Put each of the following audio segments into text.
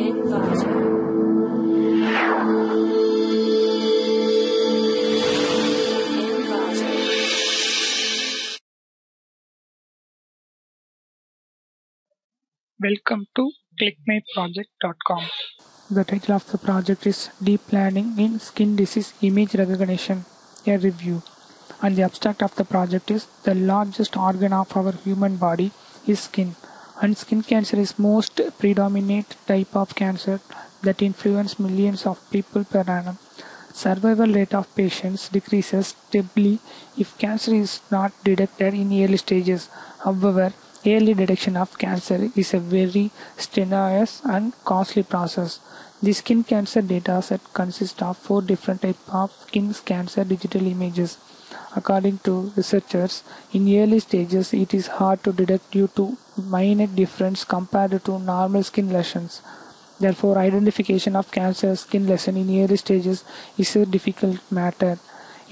Welcome to clickmyproject.com. The title of the project is Deep Learning in Skin Disease Image Recognition, a review. And the abstract of the project is the largest organ of our human body is skin. And skin cancer is most predominant type of cancer that influence millions of people per annum. Survival rate of patients decreases steadily if cancer is not detected in early stages. However, early detection of cancer is a very strenuous and costly process. The skin cancer data set consists of four different types of skin cancer digital images. According to researchers, in early stages it is hard to detect due to minor difference compared to normal skin lesions. Therefore, identification of cancer skin lesion in early stages is a difficult matter.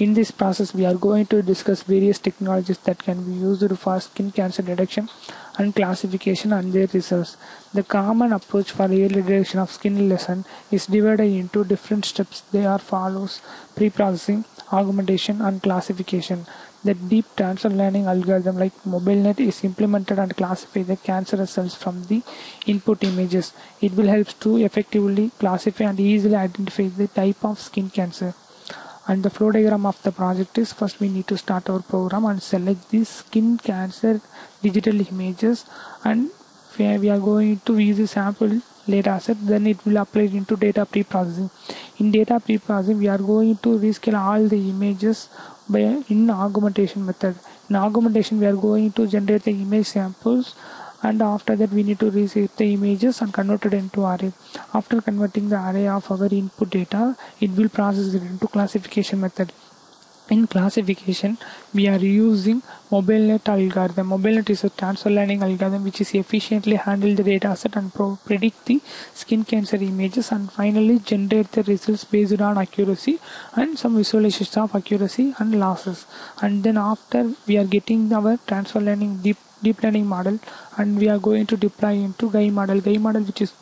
In this process, we are going to discuss various technologies that can be used for skin cancer detection and classification and their results. The common approach for early detection of skin lesion is divided into different steps. They are follows pre-processing, augmentation, and classification. The deep transfer learning algorithm like MobileNet is implemented and classify the cancerous cells from the input images. It will help to effectively classify and easily identify the type of skin cancer and the flow diagram of the project is first we need to start our program and select the skin cancer digital images. And we are going to use the sample data set then it will apply into data pre-processing. In data pre-processing we are going to rescale all the images by in augmentation method. In augmentation we are going to generate the image samples and after that we need to receive the images and convert it into array. After converting the array of our input data it will process it into classification method. In classification we are using mobilenet algorithm. Mobilenet is a transfer learning algorithm which is efficiently handle the data set and predict the skin cancer images and finally generate the results based on accuracy and some visualizations of accuracy and losses. And then after we are getting our transfer learning deep deep learning model and we are going to deploy into GAI model. GAI model which is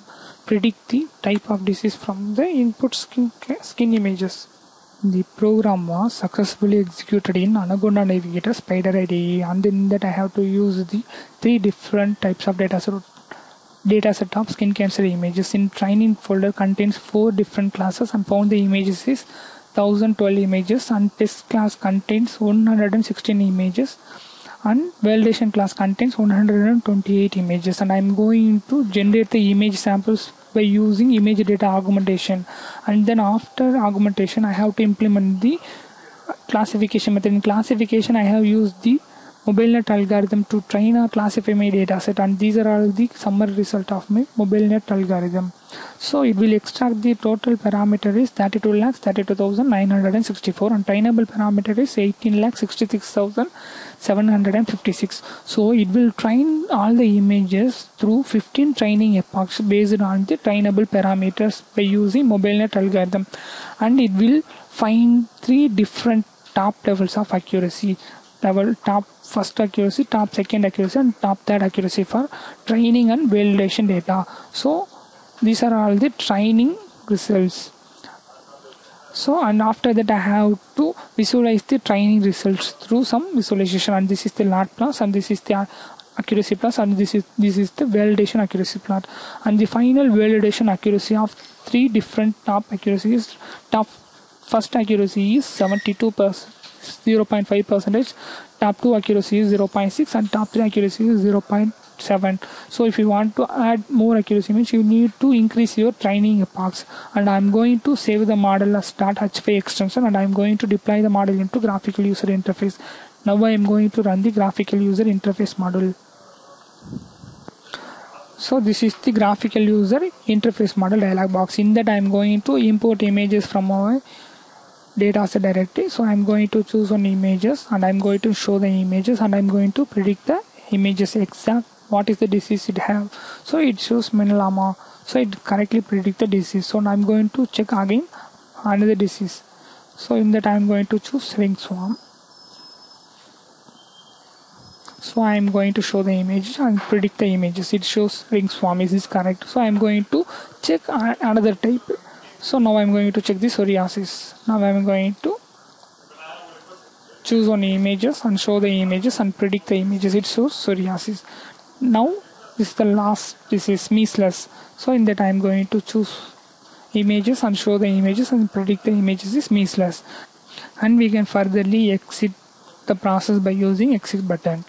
predict the type of disease from the input skin, skin images. The program was successfully executed in Anaconda Navigator Spyder IDE and in that I have to use the three different types of data set data set of skin cancer images. In training folder contains four different classes and found the images is 1012 images and test class contains 116 images and validation class contains 128 images and I'm going to generate the image samples by using image data augmentation. And then after augmentation I have to implement the classification method. In classification I have used the MobileNet algorithm to train or classify my dataset and these are all the summary result of my MobileNet algorithm so it will extract the total parameter is 32 lakhs 32964 and trainable parameter is 18 lakhs 66756 so it will train all the images through 15 training epochs based on the trainable parameters by using MobileNet algorithm. And it will find three different top levels of accuracy. Level top first accuracy top second accuracy and top third accuracy for training and validation data. So these are all the training results. So and after that i have to visualize the training results through some visualization. And this is the lat plus and this is the accuracy plus and this is this is the validation accuracy plot. And the final validation accuracy of three different top accuracies top first accuracy is 72 percent 0.5 percentage top 2 accuracy is 0.6 and top 3 accuracy is 0.7 so if you want to add more accuracy means you need to increase your training epochs and i'm going to save the model as .h5 extension and i'm going to deploy the model into graphical user interface. Now i am going to run the graphical user interface model. So this is the graphical user interface model dialog box. In that i am going to import images from our dataset directory so i'm going to choose on images and i'm going to show the images and i'm going to predict the images exact what is the disease it have. So it shows melanoma so it correctly predict the disease. So now i'm going to check again another disease. So in that i'm going to choose ringworm. So i'm going to show the images and predict the images. It shows ringworm. Is this correct? So i'm going to check another type. So now I'm going to check the psoriasis. Now I'm going to choose on images and show the images and predict the images. It shows psoriasis now this is the last this is measles so in that I'm going to choose images and show the images and predict the images is measles and we can furtherly exit the process by using exit button